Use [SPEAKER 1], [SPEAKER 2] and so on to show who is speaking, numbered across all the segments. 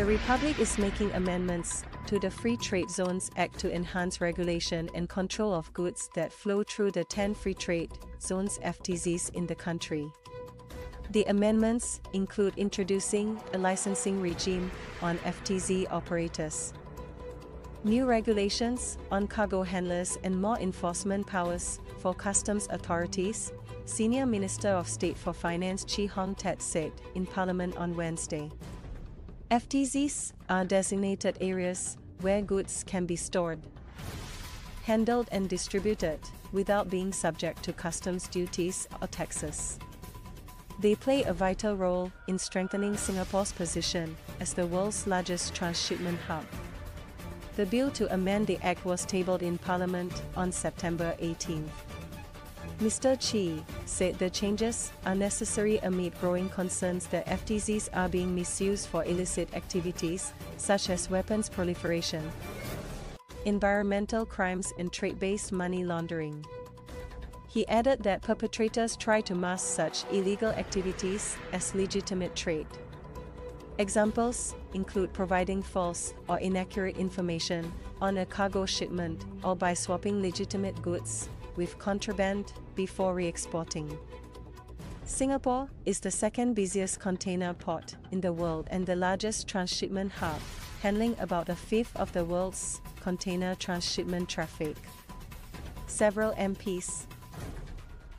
[SPEAKER 1] The Republic is making amendments to the Free Trade Zones Act to enhance regulation and control of goods that flow through the 10 free trade zones FTZs in the country. The amendments include introducing a licensing regime on FTZ operators, new regulations on cargo handlers and more enforcement powers for customs authorities, Senior Minister of State for Finance Chee Hong Tat said in Parliament on Wednesday. FTZs are designated areas where goods can be stored, handled and distributed without being subject to customs duties or taxes. They play a vital role in strengthening Singapore's position as the world's largest transshipment hub. The bill to amend the Act was tabled in Parliament on September 18. Mr. Chee said the changes are necessary amid growing concerns that FTZs are being misused for illicit activities, such as weapons proliferation, environmental crimes, and trade based money laundering. He added that perpetrators try to mask such illegal activities as legitimate trade. Examples include providing false or inaccurate information on a cargo shipment or by swapping legitimate goods with contraband before re exporting. Singapore is the second busiest container port in the world and the largest transshipment hub, handling about a fifth of the world's container transshipment traffic. Several MPs,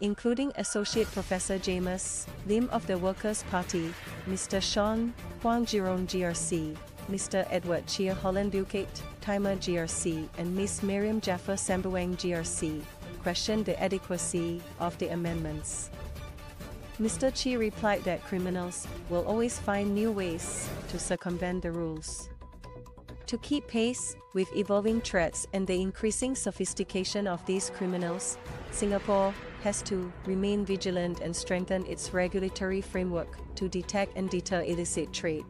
[SPEAKER 1] including Associate Professor Jamus Lim of the Workers' Party, Mr. Shawn Huang Jurong GRC, Mr. Edward Chia Holland Bukit, Timah GRC, and Ms. Mariam Jaafar Sembawang GRC, questioned the adequacy of the amendments. Mr. Chee replied that criminals will always find new ways to circumvent the rules. To keep pace with evolving threats and the increasing sophistication of these criminals, Singapore has to remain vigilant and strengthen its regulatory framework to detect and deter illicit trade.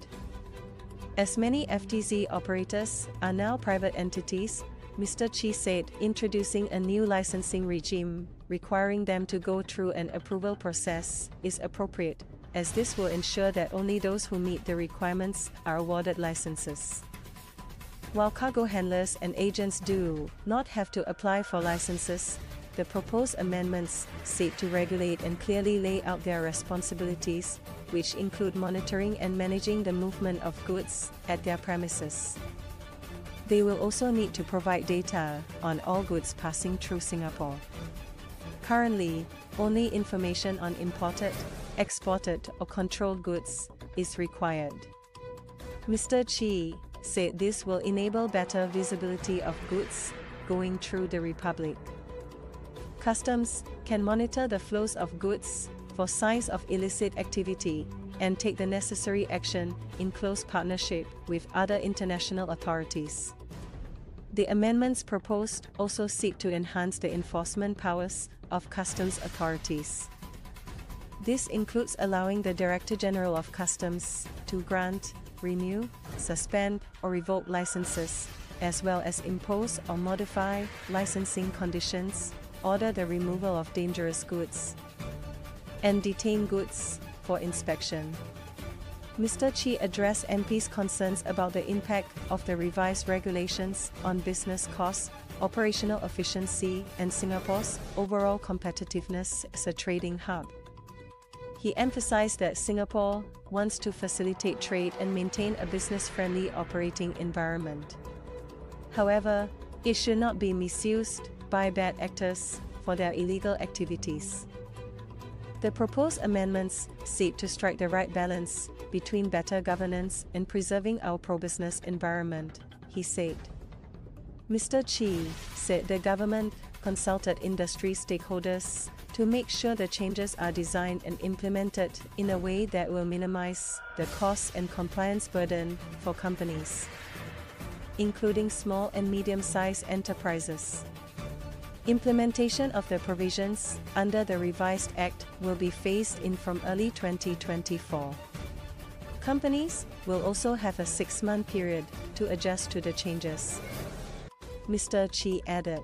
[SPEAKER 1] As many FTZ operators are now private entities, Mr. Chee said introducing a new licensing regime, requiring them to go through an approval process, is appropriate, as this will ensure that only those who meet the requirements are awarded licenses. While cargo handlers and agents do not have to apply for licenses, the proposed amendments seek to regulate and clearly lay out their responsibilities, which include monitoring and managing the movement of goods at their premises. They will also need to provide data on all goods passing through Singapore. Currently, only information on imported, exported, or controlled goods is required. Mr. Chee said this will enable better visibility of goods going through the Republic. Customs can monitor the flows of goods for signs of illicit activity and take the necessary action in close partnership with other international authorities. The amendments proposed also seek to enhance the enforcement powers of customs authorities. This includes allowing the Director General of Customs to grant, renew, suspend, or revoke licenses, as well as impose or modify licensing conditions, order the removal of dangerous goods, and detain goods for inspection. Mr. Chee addressed MP's concerns about the impact of the revised regulations on business costs, operational efficiency, and Singapore's overall competitiveness as a trading hub. He emphasized that Singapore wants to facilitate trade and maintain a business friendly operating environment. However, it should not be misused by bad actors for their illegal activities. The proposed amendments seek to strike the right balance between better governance and preserving our pro business environment, he said. Mr. Chee said the government consulted industry stakeholders to make sure the changes are designed and implemented in a way that will minimize the cost and compliance burden for companies, including small and medium sized enterprises. Implementation of the provisions under the revised Act will be phased in from early 2024. Companies will also have a six month period to adjust to the changes. Mr. Chee added.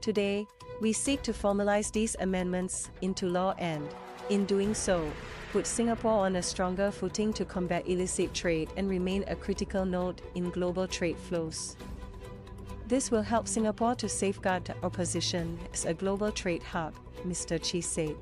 [SPEAKER 1] Today, we seek to formalize these amendments into law and, in doing so, put Singapore on a stronger footing to combat illicit trade and remain a critical node in global trade flows. This will help Singapore to safeguard our position as a global trade hub, Mr. Chee said.